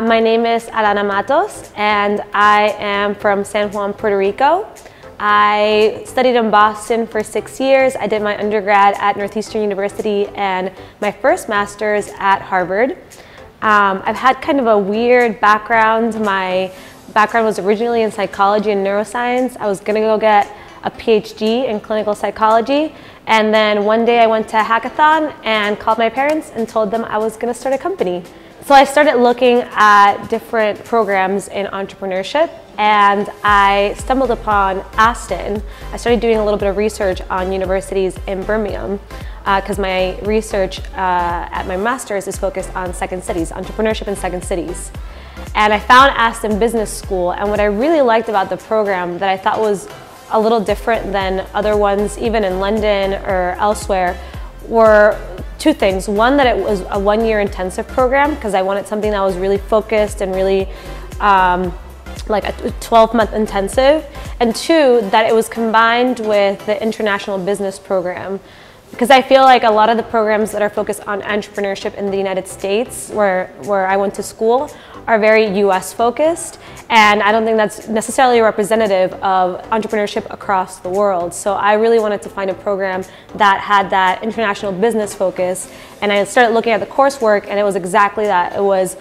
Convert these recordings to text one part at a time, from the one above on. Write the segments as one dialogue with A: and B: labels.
A: My name is Alana Matos and I am from San Juan, Puerto Rico. I studied in Boston for six years. I did my undergrad at Northeastern University and my first master's at Harvard. Um, I've had kind of a weird background. My background was originally in psychology and neuroscience. I was gonna go get a PhD in clinical psychology. And then one day I went to hackathon and called my parents and told them I was gonna start a company. So I started looking at different programs in entrepreneurship and I stumbled upon Aston. I started doing a little bit of research on universities in Birmingham because uh, my research uh, at my master's is focused on second cities, entrepreneurship in second cities. And I found Aston Business School and what I really liked about the program that I thought was a little different than other ones, even in London or elsewhere, were two things. One, that it was a one year intensive program because I wanted something that was really focused and really um, like a 12 month intensive. And two, that it was combined with the international business program. Because I feel like a lot of the programs that are focused on entrepreneurship in the United States, where, where I went to school, are very US focused. And I don't think that's necessarily representative of entrepreneurship across the world. So I really wanted to find a program that had that international business focus. And I started looking at the coursework and it was exactly that. It was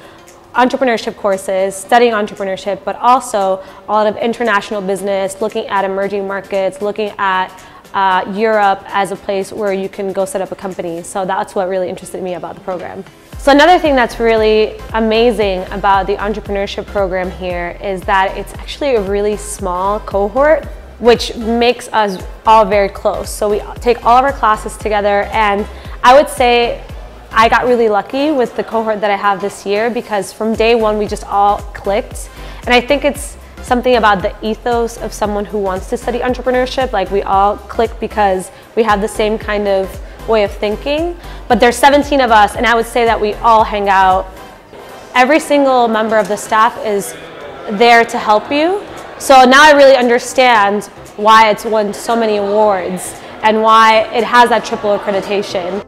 A: entrepreneurship courses, studying entrepreneurship, but also a lot of international business, looking at emerging markets, looking at uh, Europe as a place where you can go set up a company. So that's what really interested me about the program. So another thing that's really amazing about the entrepreneurship program here is that it's actually a really small cohort which makes us all very close. So we take all of our classes together and I would say I got really lucky with the cohort that I have this year because from day one we just all clicked and I think it's something about the ethos of someone who wants to study entrepreneurship. Like we all click because we have the same kind of way of thinking. But there's 17 of us, and I would say that we all hang out. Every single member of the staff is there to help you. So now I really understand why it's won so many awards and why it has that triple accreditation.